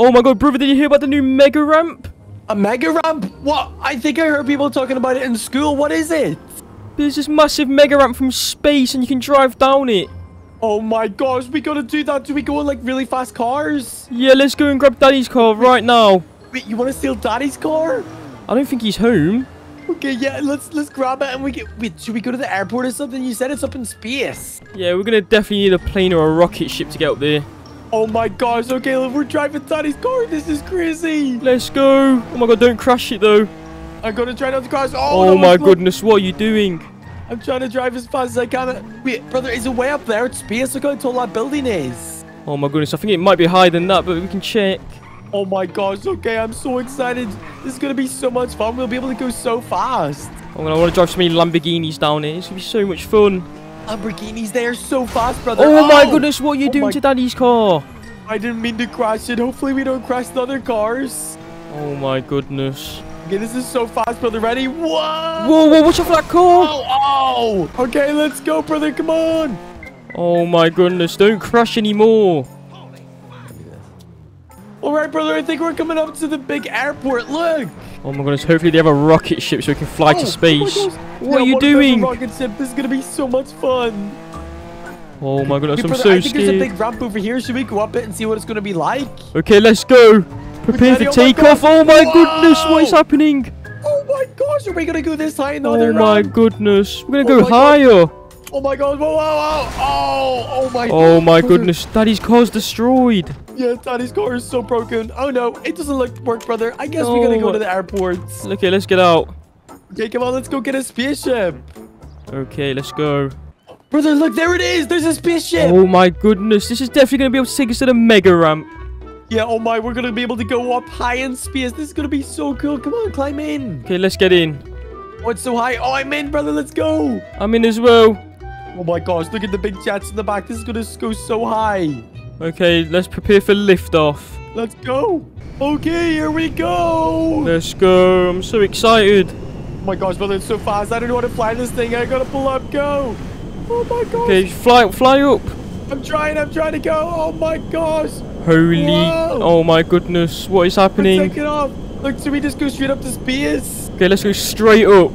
Oh my god, brother, did you hear about the new mega ramp? A mega ramp? What? I think I heard people talking about it in school. What is it? There's this massive mega ramp from space and you can drive down it. Oh my gosh, we gotta do that. Do we go in like really fast cars? Yeah, let's go and grab Daddy's car right now. Wait, you wanna steal daddy's car? I don't think he's home. Okay, yeah, let's let's grab it and we get wait, should we go to the airport or something? You said it's up in space. Yeah, we're gonna definitely need a plane or a rocket ship to get up there. Oh my gosh, okay, look, we're driving daddy's car. This is crazy. Let's go. Oh my god, don't crash it though. I'm gonna try not to crash. Oh, Oh, my goodness, what are you doing? I'm trying to drive as fast as I can. Wait, brother, is it way up there? It's space. Look how tall that building is. Oh my goodness, I think it might be higher than that, but we can check. Oh my gosh, okay, I'm so excited. This is gonna be so much fun. We'll be able to go so fast. Oh I'm gonna want to drive so many Lamborghinis down here. It's gonna be so much fun. Lamborghinis, they are so fast, brother. Oh, my oh. goodness, what are you Oh doing to Daddy's car? I didn't mean to crash it. Hopefully we don't crash the other cars. Oh my goodness. Okay, this is so fast, brother. Ready? Whoa! Whoa, whoa, watch out for that car! Oh, oh! Okay, let's go, brother. Come on. Oh my goodness, don't crash anymore. All right, brother. I think we're coming up to the big airport. Look. Oh my goodness, hopefully they have a rocket ship so we can fly Oh, oh to space. oh what Yeah, are you one of them's a doing? Rocket ship. This is gonna be so much fun. Oh my goodness, Hey, I'm brother, so I think there's a big ramp over here. Should we go up it and see what it's gonna be like? Okay, let's go. Prepare for oh my takeoff. Oh my goodness, what is happening? Oh my gosh, are we gonna go this high in the Oh my ramp? goodness, we're Oh gonna go my God. higher. Oh my god, whoa, whoa, whoa. Oh, oh my Oh my Brother, goodness, Daddy's car's destroyed. Yeah, Daddy's car is so broken. Oh no, it doesn't look to work, brother. I guess we're gonna Oh. go to the airport. Okay, let's get out. Okay, come on, let's go get a spaceship. Okay, let's go. Brother, look, there it is. There's a spaceship. Oh my goodness, this is definitely gonna be able to take us to the mega ramp. Yeah, oh my, we're gonna be able to go up high in space. This is gonna be so cool. Come on, climb in. Okay, let's get in. Oh, it's so high. Oh, I'm in, brother. Let's go. I'm in as well. Oh my gosh, look at the big jets in the back. This is gonna go so high. Okay, let's prepare for liftoff. Let's go. Okay, here we go. Let's go. I'm so excited. Oh my gosh, brother, it's so fast. I don't know how to fly this thing. I gotta pull up. Go. Oh my gosh. Okay, fly, fly up. I'm trying. I'm trying to go. Oh my gosh. Holy, Whoa. oh my goodness, what is We're happening? taking off. Look, should we just go straight up to space? Okay, let's go straight up.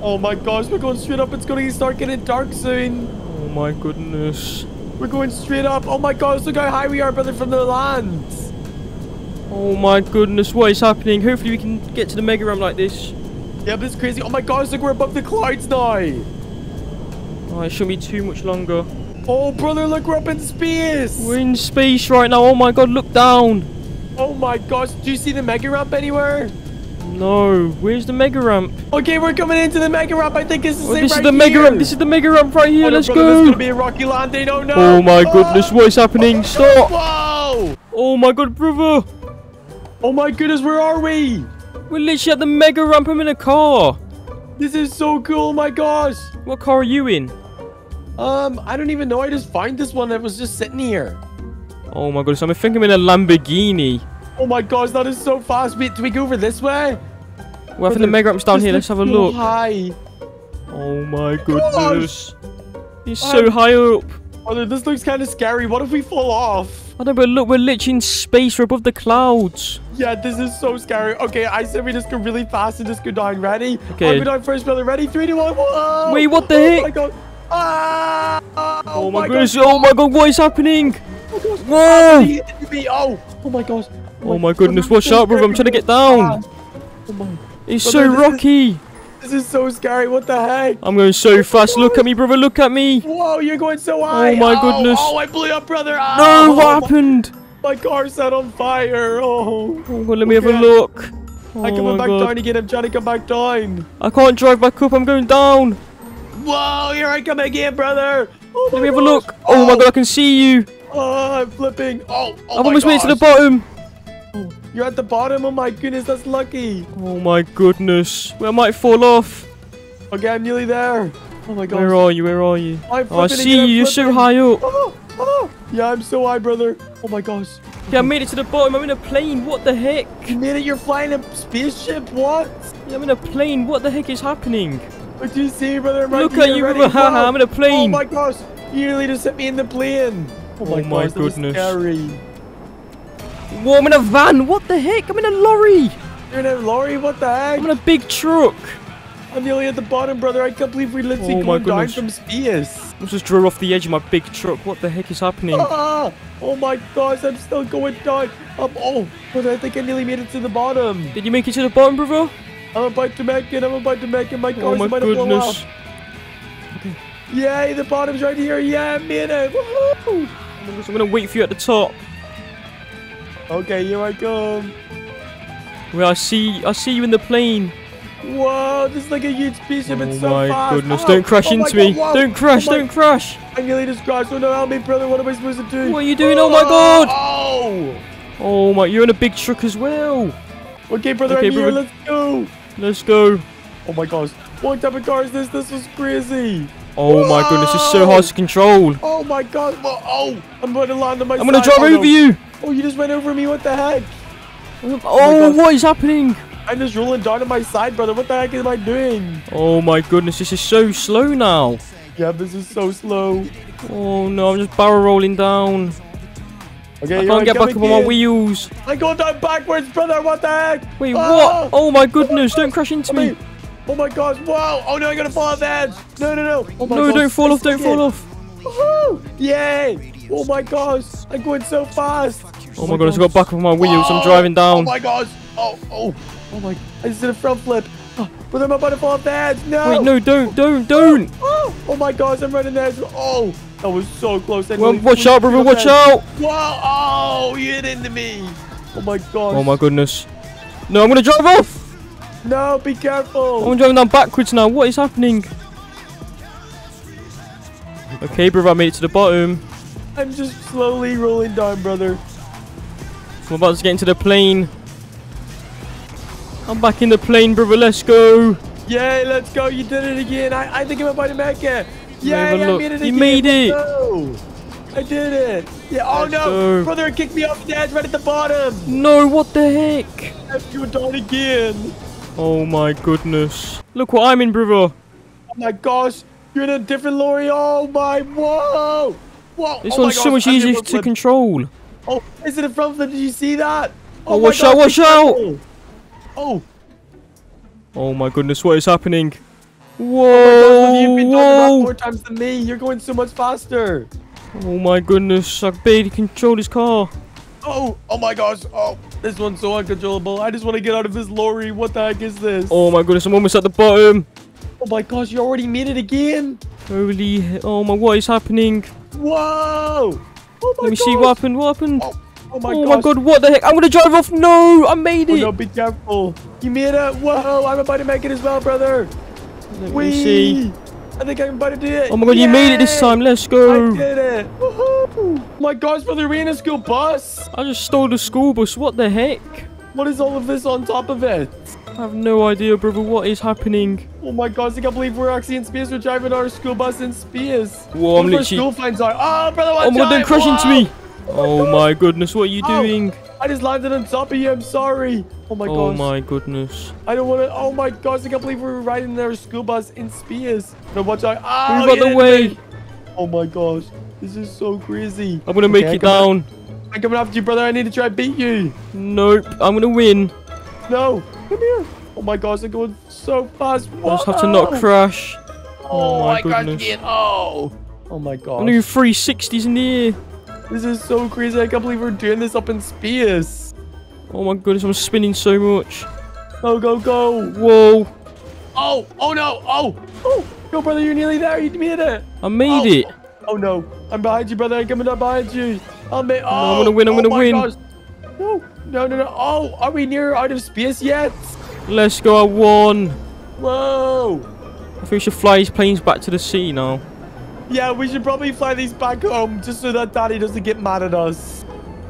Oh my gosh, we're going straight up. It's going to start getting dark soon. Oh my goodness. We're going straight up. Oh my gosh, look how high we are, brother, from the land. Oh my goodness, what is happening? Hopefully we can get to the mega ramp like this. Yeah, but it's crazy. Oh my gosh, look, we're above the clouds now. Oh, it shouldn't be too much longer. Oh, brother, look, we're up in space. We're in space right now. Oh my god, look down. Oh my gosh, do you see the mega ramp anywhere? No, where's the mega ramp? Okay, we're coming into the mega ramp. I think this is Oh, this right is the mega ramp. This is the mega ramp right here. Oh, no, let's brother, This is go. gonna be a rocky landing. Oh no! Oh my goodness, what is happening? Stop. Whoa! Oh my god, brother. Oh my goodness, where are we? We're literally at the mega ramp. I'm in a car. This is so cool. Oh my gosh. What car are you in? Um, I don't even know. I just find this one that was just sitting here. Oh my goodness, I think I'm in a Lamborghini. Oh my gosh, that is so fast. Wait, do we go over this way? Well, I think the mega ramp's down here. Let's have a look. High. Oh my gosh. goodness. It's so Um, high up. Brother, this looks kind of scary. What if we fall off? I know, but look, we're literally in space. We're above the clouds. Yeah, this is so scary. Okay, I said we just go really fast and just go down. Ready? Okay. I'll go down first, brother. Ready? Three, two, one. Whoa! Wait, what the heck? oh heck? My God. Ah! Oh, my, God. goodness. Oh my god, what is happening? Oh, gosh. Whoa! He hit me. Oh, oh my gosh. Oh my goodness, watch out, brother. I'm trying to get down. Oh my. It's Brother, so rocky. This is so scary. What the heck? I'm going so fast. Look at me, brother. Look at me. Whoa, you're going so oh high. Oh my goodness. Oh, I blew up, brother. Oh, No, what my- happened? My car set on fire. Oh. Oh god, let me have a look. I'm Oh coming my back God. down again. I'm trying to come back down. I can't drive back up. I'm going down. Whoa, here I come again, brother. Oh Let my me have a look. Oh my oh. god, I can see you. Oh, I'm flipping. Oh, oh I've my almost made it to the bottom. You're at the bottom. Oh my goodness, that's lucky. Oh my goodness. I might fall off. Okay, I'm nearly there. Oh my god. Where are you? Where are you? I'm Oh, I see you. You're so high up. Oh, oh. Yeah, I'm so high, brother. Oh my gosh. Yeah, I made it to the bottom. I'm in a plane. What the heck? You made it. You're flying a spaceship. What? Yeah, I'm in a plane. What the heck is happening? What do you see, brother? Right Look at you. Haha, Wow. I'm in a plane. Oh my gosh. You nearly just hit me in the plane. Oh my, Oh my gosh, that was goodness. scary. Whoa, I'm in a van. What the heck? I'm in a lorry. You're in a lorry? What the heck? I'm in a big truck. I'm nearly at the bottom, brother. I can't believe we literally Oh going goodness. from space. I just drove off the edge of my big truck. What the heck is happening? Ah, oh my gosh, I'm still going down. Um, oh, but I think I nearly made it to the bottom. Did you make it to the bottom, brother? I'm about to make it. I'm about to make it. My Oh car's my about to blow up. goodness. Yay, the bottom's right here. Yeah, I made it. Woohoo! I'm gonna wait for you at the top. Okay, here I come. Where I see, I see you in the plane. Whoa, this is like a huge spaceship. Oh it's so my goodness! Oh, Don't crash oh into me! God. Don't crash! Oh don't crash! I nearly just crashed. Oh no, help me, brother. What am I supposed to do? What are you doing? Oh my God! Oh! Oh my! You're in a big truck as well. Okay, brother, Okay, I'm here. Let's go. Let's go. Oh my gosh. What type of car is this? This was crazy. Oh my goodness! It's so hard to control. Oh my god. Whoa, oh, I'm going to land on my I'm gonna drive oh, over no. you. Oh, you just went over me. What the heck? Oh, God. what is happening? I'm just rolling down on my side, brother. What the heck am I doing? Oh my goodness! This is so slow now. Yeah, this is so slow. Oh no! I'm just barrel rolling down. Okay, I can't get back up on my wheels. I'm going down backwards, brother. What the heck? Wait, Ah! what? Oh my goodness! Don't crash into me. Oh my gosh. Whoa. Oh no, I'm going to fall off the edge. No, no, no. Oh my No! gosh, Don't fall off! Don't fall off! Woohoo! Yay! Oh my gosh. I'm going so fast. Oh my goodness! I got back on my wheels. I'm driving down. Oh my gosh. Oh, oh. Oh my. I just did a front flip. Oh, but I'm about to fall off the edge. No. Wait, no! Don't! Don't! Don't! Oh, oh, oh my gosh, I'm running the edge. Oh, that was so close. Well, watch out, brother! Watch out! Whoa! Oh, you hit into me. Oh my gosh. Oh my goodness! No! I'm gonna drive off. No, be careful. I'm driving down backwards now. What is happening? Okay, brother, I made it to the bottom. I'm just slowly rolling down, brother. I'm about to get into the plane. I'm back in the plane, brother. Let's go. Yay, let's go. You did it again. I, I think I'm about to make it. Yay, I a I look. made it You made it. No. I did it. Yeah. Oh Let's no, go. brother, it kicked me off the edge right at the bottom. No, what the heck? I have to go down again. Oh my goodness. Look what I'm in, brother. Oh my gosh, you're in a different lorry. Oh my, whoa. Whoa. This oh one's so gosh, much easier to flip. control. Oh, is it a front flip? Did you see that? Oh, oh my watch out, watch out. Oh, Oh my goodness, what is happening? Whoa! oh my gosh, you've been whoa. more times than me. You're going so much faster. Oh my goodness, I barely control this car. Oh, oh my gosh. Oh, this one's so uncontrollable. I just want to get out of this lorry. What the heck is this? Oh my goodness, I'm almost at the bottom. Oh my gosh, you already made it again. Holy, oh my, what is happening? Whoa. Oh my Let me see what happened, what happened? Oh, oh my oh my god, what the heck? I'm gonna drive off. No, I made it. Oh it. no, be careful. You made it. Whoa, I'm about to make it as well, brother. Let Wee. me see. I think I'm about to do it. Oh my god, you made it this time. Let's go. I did it. Woohoo. My gosh, brother, we in a school bus. I just stole the school bus. What the heck? What is all of this on top of it? I have no idea, brother. What is happening? Oh my gosh, I can't believe we're actually in space. We're driving our school bus in space. Whoa, I'm literally- school finds out? Oh, ah, brother, watch Oh my god, out. don't crash into me. Oh my goodness, what are you Ow. doing? I just landed on top of you. I'm sorry. Oh my oh gosh. Oh my goodness. I don't want to. Oh my gosh, I can't believe we're riding our school bus in space. No, watch out. Oh, Move out the way. me. Oh my gosh. This is so crazy. I'm gonna make Okay, it down. I'm coming after you, brother. I need to try and beat you. Nope, I'm gonna win. No. Come here. Oh my gosh, they're going so fast. I just have to not crash. Oh, oh, my my goodness. again. Oh. Oh my I'm doing 360s in the air. This is so crazy. I can't believe we're doing this up in space. Oh my goodness, I'm spinning so much. Go, go, go. Whoa, Oh, oh no. Oh. Oh. Go, brother. You're nearly there. You made it. I made Oh. it. Oh no, I'm behind you, brother. I'm coming up behind you. I'll make. Oh, I'm gonna win, I'm oh gonna win. Oh gosh. No, no, no, no. Oh, are we near out of space yet? Let's go, I won. Whoa. I think we should fly these planes back to the sea now. Yeah, we should probably fly these back home just so that Daddy doesn't get mad at us.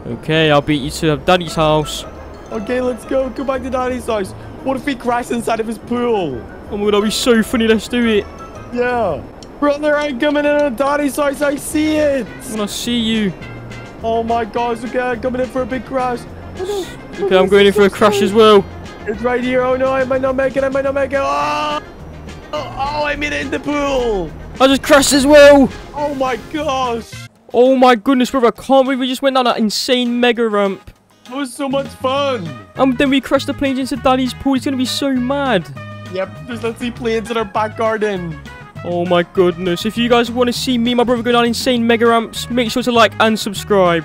Okay, I'll beat you to Daddy's house. Okay, let's go. Go back to Daddy's house. What if we crash inside of his pool? Oh my god, that'll be so funny. Let's do it. Yeah. Brother, I'm coming in on Daddy's house. I see it. When I see you. Oh my gosh. Okay, I'm coming in for a big crash. Oh, no. Okay, I'm going in for a crash as well. It's right here. Oh no, I might not make it. I might not make it. Oh, oh, oh I made it in the pool. I just crashed as well. Oh my gosh. Oh my goodness, brother. I can't believe we just went down that insane mega ramp. That was so much fun. And then we crashed the planes into Daddy's pool. He's gonna be so mad. Yep, there's let's see planes in our back garden. Oh my goodness. If you guys want to see me and my brother go down insane mega ramps, make sure to like and subscribe.